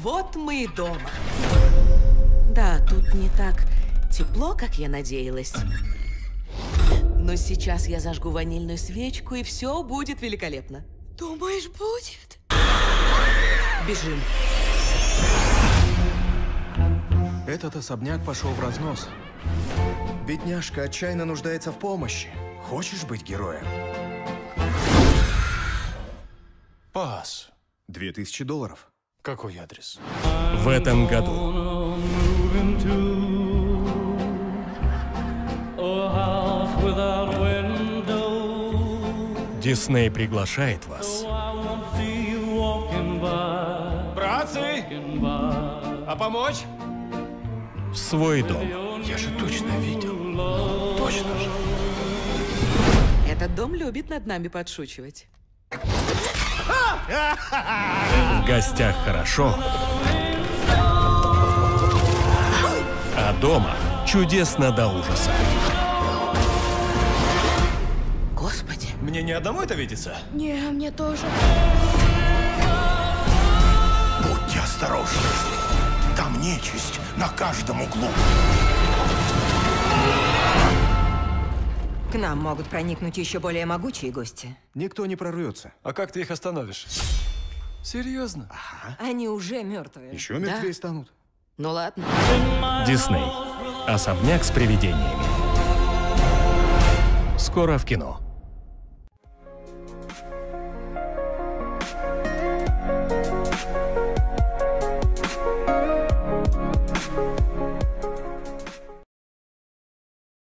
Вот мы и дома. Да, тут не так тепло, как я надеялась. Но сейчас я зажгу ванильную свечку, и все будет великолепно. Думаешь, будет? Бежим. Этот особняк пошел в разнос. Бедняжка отчаянно нуждается в помощи. Хочешь быть героем? Пас. Две тысячи долларов. Какой адрес? В этом году Дисней приглашает вас Братцы! А помочь? в свой дом. Я же точно видел. Точно же. Этот дом любит над нами подшучивать. В гостях хорошо, а дома чудесно до ужаса. Господи. Мне не одному это видится? Не, мне тоже. Будьте осторожны. Там нечисть на каждом углу. К нам могут проникнуть еще более могучие гости. Никто не прорвется. А как ты их остановишь? Серьезно? Они уже мертвые. Еще мертвее станут. Ну ладно. Дисней. Особняк с привидениями. Скоро в кино.